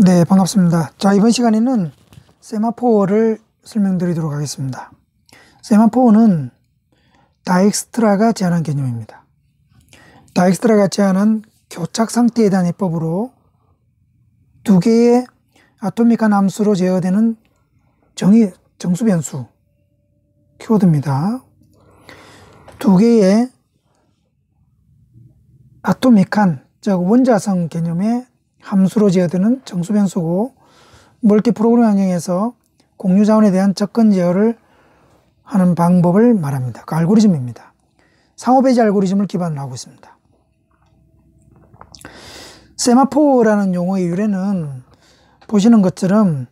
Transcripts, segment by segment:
네, 반갑습니다. 자, 이번 시간에는 세마포어를 설명드리도록 하겠습니다. 세마포어는 다익스트라가 제안한 개념입니다. 다익스트라가 제안한 교착 상태에 대한 해법으로 두 개의 아토미한 함수로 제어되는 정의, 정수 변수 키워드입니다. 두 개의 아토믹한, 즉 원자성 개념의 함수로 제어되는 정수 변수고 멀티 프로그램 환경에서 공유 자원에 대한 접근 제어를 하는 방법을 말합니다. 그 알고리즘입니다. 상호 배제 알고리즘을 기반으로 하고 있습니다. 세마포라는 용어의 유래는 보시는 것처럼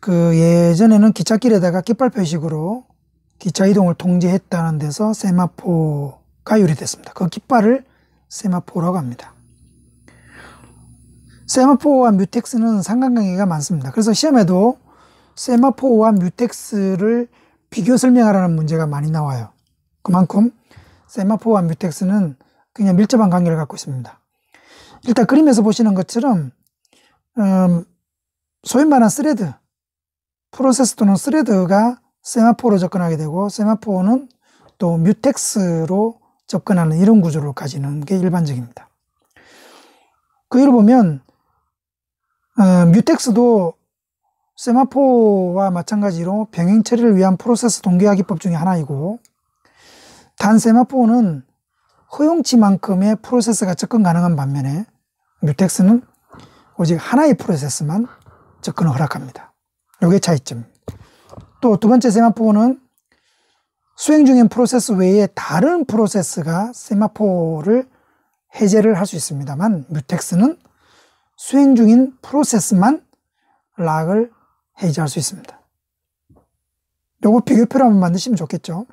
그 예전에는 기찻길에다가 깃발 표식으로 기차 이동을 통제했다는 데서 세마포가 유래됐습니다. 그 깃발을 semaphore라고 합니다. semaphore와 mutex는 상관관계가 많습니다. 그래서 시험에도 semaphore와 mutex를 비교 설명하라는 문제가 많이 나와요. 그만큼 semaphore와 mutex는 그냥 밀접한 관계를 갖고 있습니다. 일단 그림에서 보시는 것처럼 음, 소위 말하는 thread, 프로세스 또는 thread가 semaphore로 접근하게 되고 semaphore는 또 뮤텍스로 접근하는 이런 구조를 가지는 게 일반적입니다. 그 예를 보면 어, 뮤텍스도 세마포와 마찬가지로 병행 처리를 위한 프로세스 동기화 기법 중의 하나이고 단 세마포는 허용치만큼의 프로세스가 접근 가능한 반면에 뮤텍스는 오직 하나의 프로세스만 접근을 허락합니다. 이게 차이점. 또 두 번째 semaphore는 수행 중인 프로세스 외에 다른 프로세스가 semaphore를 해제를 할 수 있습니다만 mutex는 수행 중인 프로세스만 lock을 해제할 수 있습니다. 요거 비교표를 한번 만드시면 좋겠죠.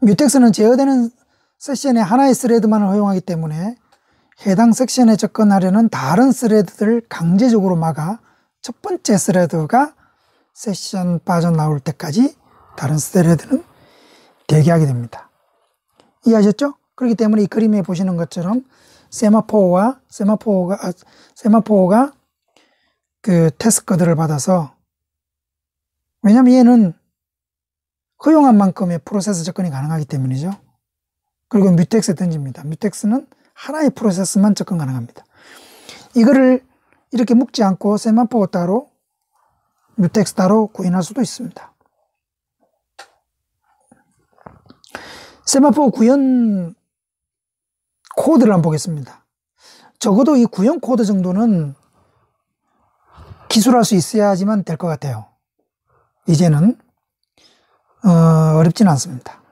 mutex는 제어되는 세션에 하나의 thread만을 허용하기 때문에 해당 section에 접근하려는 다른 thread들을 강제적으로 막아 첫 번째 스레드가 세션 빠져나올 때까지 다른 thread는 대기하게 됩니다. 이해하셨죠? 그렇기 때문에 이 그림에 보시는 것처럼 semaphore가 semaphore가 아, semaphore가 그 task들을 받아서 왜냐면 얘는 허용한 만큼의 프로세스 접근이 가능하기 때문이죠. 그리고 mutex에 던집니다. mutex는 하나의 프로세스만 접근 가능합니다. 이거를 이렇게 묶지 않고 semaphore 따로 mutex 따로 구현할 수도 있습니다. semaphore 구현 코드를 한번 보겠습니다. 적어도 이 구현 코드 정도는 기술할 수 있어야지만 될 것 같아요. 이제는 어, 어렵지는 않습니다.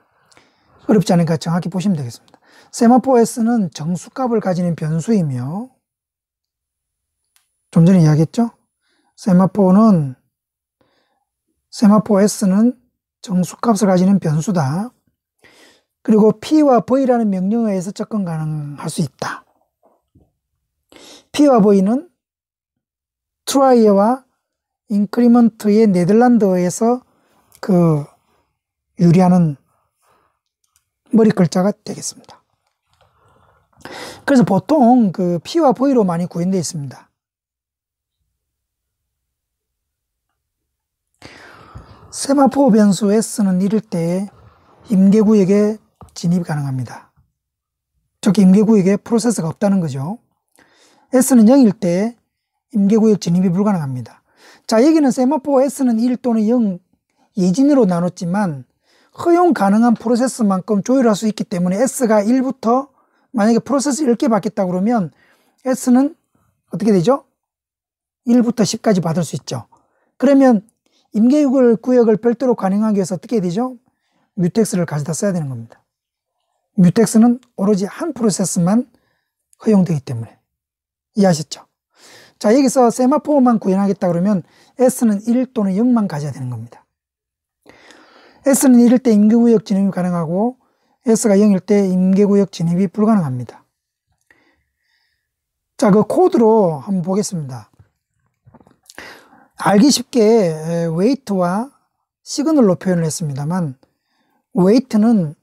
어렵지 않으니까 정확히 보시면 되겠습니다. semaphore S는 정수값을 가지는 변수이며 좀 전에 이야기했죠? 세마포는 세마포 S는 정수값을 가지는 변수다. 그리고 P와 V라는 명령어에 의해서 접근 가능할 수 있다. P와 V는 트라이어와 인크리먼트의 네덜란드어에서 그 유리하는 머리 글자가 되겠습니다. 그래서 보통 그 P와 V로 많이 구현되어 있습니다. 세마포 변수 S는 이럴 때 임계구역에 진입이 가능합니다. 즉 임계구역에 프로세스가 없다는 거죠. S는 0일 때 임계구역 진입이 불가능합니다. 자 여기는 세마포 S는 1 또는 0 예진으로 나눴지만 허용 가능한 프로세스만큼 조율할 수 있기 때문에 S가 1부터 만약에 프로세스 10개 받겠다 그러면 S는 어떻게 되죠? 1부터 10까지 받을 수 있죠. 그러면 임계구역 구역을 별도로 가능하기 위해서 어떻게 되죠? 뮤텍스를 가져다 써야 되는 겁니다. 뮤텍스는 오로지 한 프로세스만 허용되기 때문에 이해하셨죠? 자 여기서 세마포만 구현하겠다 그러면 S는 1 또는 0만 가져야 되는 겁니다. S는 1일 때 임계구역 진입이 가능하고 S가 0일 때 임계구역 진입이 불가능합니다. 자, 그 코드로 한번 보겠습니다. 알기 쉽게 웨이트와 signal로 표현을 했습니다만 wait는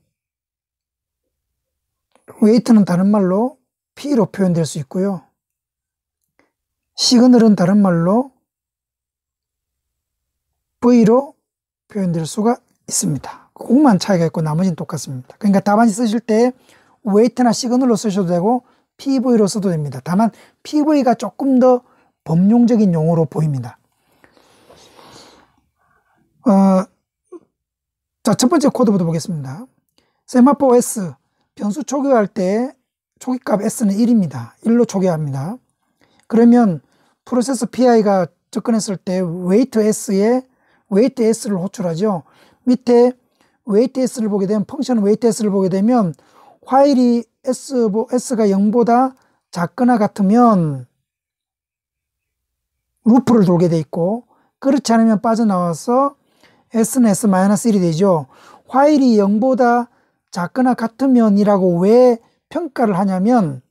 wait는 다른 말로 P로 표현될 수 있고요. signal은 다른 말로 V로 표현될 수가 있습니다. 그것만 차이가 있고 나머지는 똑같습니다. 그러니까 답안지 쓰실 때 wait나 signal로 쓰셔도 되고 PV로 써도 됩니다. 다만 PV가 조금 더 범용적인 용어로 보입니다. 어, 자, 첫 번째 코드부터 보겠습니다. semaphore S, 변수 초기화할 때 초기값 S는 1입니다. 1로 초기화합니다. 그러면 프로세스 PI가 접근했을 때 wait S에 wait S를 호출하죠. 밑에 wait S를 보게 되면 function wait S를 보게 되면 while이 S, S가 0보다 작거나 같으면 루프를 돌게 돼 있고 그렇지 않으면 빠져나와서 S는 S-1이 되죠. 화일이 0보다 작거나 같으면이라고 왜 평가를 하냐면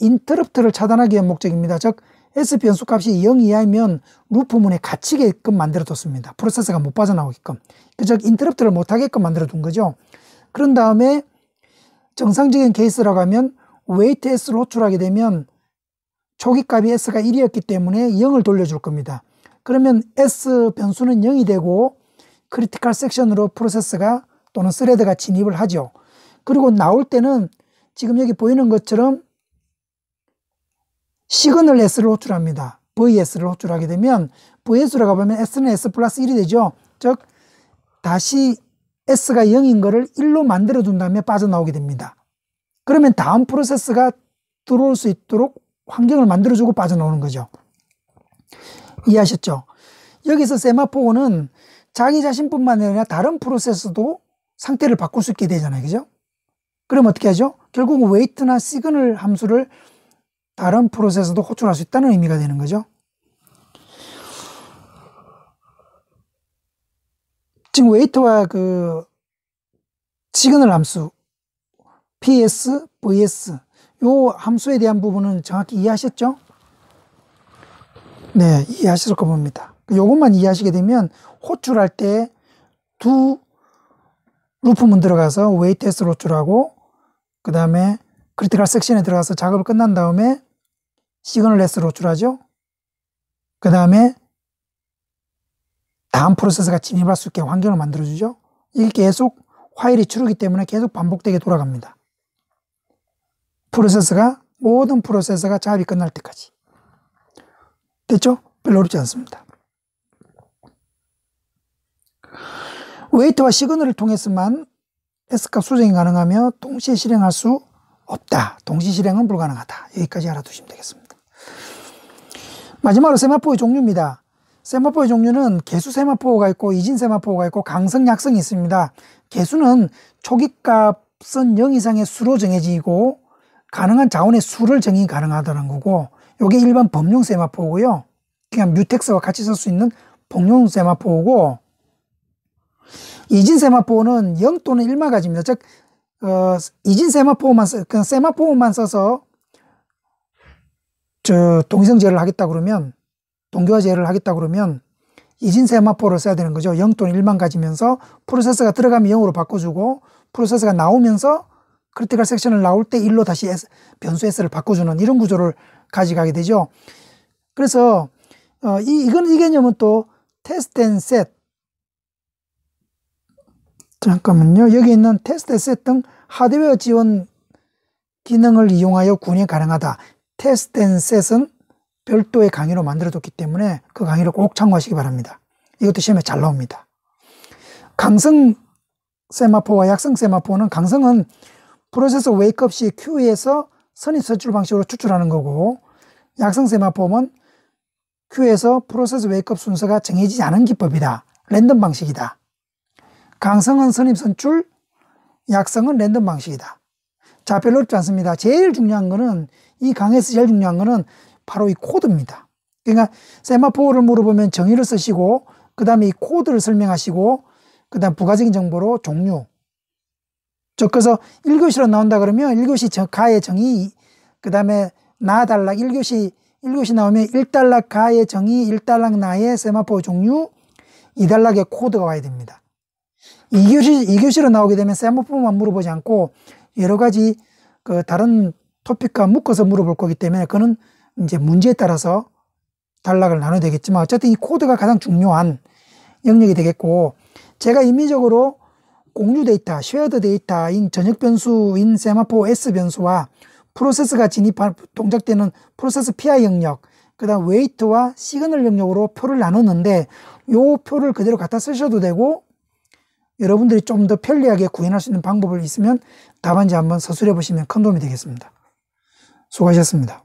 인터럽트를 차단하기 위한 목적입니다. 즉 S 변수 값이 0 이하이면 루프문에 갇히게끔 만들어 뒀습니다. 프로세서가 못 빠져나오게끔. 즉 인터럽트를 못 하게끔 만들어 둔 거죠. 그런 다음에 정상적인 케이스라고 하면 wait S를 호출하게 되면 초기 값이 S가 1이었기 때문에 0을 돌려줄 겁니다. 그러면 S 변수는 0이 되고 critical section으로 프로세스가 또는 thread가 진입을 하죠. 그리고 나올 때는 지금 여기 보이는 것처럼 signal S를 호출합니다. VS를 호출하게 되면 VS로 가보면 S는 S 플러스 1이 되죠. 즉 다시 S가 0인 거를 1로 만들어 둔 다음에 빠져나오게 됩니다. 그러면 다음 프로세스가 들어올 수 있도록 환경을 만들어주고 빠져나오는 거죠. 이해하셨죠? 여기서 semaphore는 자기 자신뿐만 아니라 다른 프로세스도 상태를 바꿀 수 있게 되잖아요. 그죠? 그럼 어떻게 하죠? 결국은 wait나 signal 함수를 다른 프로세스도 호출할 수 있다는 의미가 되는 거죠. 지금 wait와 그 시그널 함수 PS, VS 요 함수에 대한 부분은 정확히 이해하셨죠? 네, 이해하실 겁니다. 요것만 이해하시게 되면 호출할 때 do loop문 들어가서 wait S를 호출하고 그 다음에 critical section에 들어가서 작업을 끝난 다음에 signal S를 호출하죠. 그 다음에 다음 프로세스가 진입할 수 있게 환경을 만들어주죠. 이게 계속 화일이 추르기 때문에 계속 반복되게 돌아갑니다. 프로세스가 모든 프로세스가 작업이 끝날 때까지. 됐죠? 별로 어렵지 않습니다. 웨이트와 시그널을 통해서만 S값 수정이 가능하며 동시에 실행할 수 없다. 동시 실행은 불가능하다. 여기까지 알아두시면 되겠습니다. 마지막으로 세마포의 종류입니다. 세마포의 종류는 개수 세마포가 있고 이진 세마포가 있고 강성 약성이 있습니다. 개수는 초기값은 0 이상의 수로 정해지고 가능한 자원의 수를 정의 가능하다는 거고 이게 일반 범용 세마포고요. 그냥 뮤텍스와 같이 쓸 수 있는 복용 세마포고 이진 세마포는 0 또는 1만 가지입니다. 즉 어, 이진 세마포만 써, 그냥 세마포만 써서 저 동기성 제어를 하겠다 그러면 동기화 제어를 하겠다 그러면 이진 semaphore를 써야 되는 거죠. 0 또는 1만 가지면서 프로세서가 들어가면 0으로 바꿔주고 프로세서가 나오면서 critical section을 나올 때 1로 다시 S, 변수 S를 바꿔주는 이런 구조를 가져가게 되죠. 그래서 어, 이, 이건 이 개념은 또 test and set. 잠깐만요. 여기 있는 test and set 등 하드웨어 지원 기능을 이용하여 구현이 가능하다. test and set은 별도의 강의로 만들어뒀기 때문에 그 강의를 꼭 참고하시기 바랍니다. 이것도 시험에 잘 나옵니다. 강성 semaphore와 약성 semaphore는 강성은 프로세서 wake up 시 Q에서 선입 선출 방식으로 추출하는 거고 약성 세마포는 Q에서 프로세스 웨이크업 순서가 정해지지 않은 기법이다. 랜덤 방식이다. 강성은 선입 선출, 약성은 랜덤 방식이다. 자, 별로 어렵지 않습니다. 제일 중요한 거는 이 강에서 제일 중요한 거는 바로 이 코드입니다. 그러니까 세마포를 물어보면 정의를 쓰시고 그 다음에 이 코드를 설명하시고 그 다음 부가적인 정보로 종류 저 그래서 1교시로 나온다 그러면 1교시 가의 정의 그 다음에 나달락 1교시 1교시 나오면 1달락 가의 정의 1달락 나의 세마포 종류 2단락의 코드가 와야 됩니다. 2교시, 2교시로 나오게 되면 semaphore만 물어보지 않고 여러 가지 그 다른 토픽과 묶어서 물어볼 거기 때문에 그는 이제 문제에 따라서 단락을 나눠야 되겠지만 어쨌든 이 코드가 가장 중요한 영역이 되겠고 제가 임의적으로 공유 데이터, shared data인 전역 변수인 semaphore S 변수와 프로세스가 진입한 동작되는 프로세스 PI 영역, 그 다음 wait와 signal 영역으로 표를 나눴는데 요 표를 그대로 갖다 쓰셔도 되고 여러분들이 좀 더 편리하게 구현할 수 있는 방법을 있으면 답안지 한번 서술해 보시면 큰 도움이 되겠습니다. 수고하셨습니다.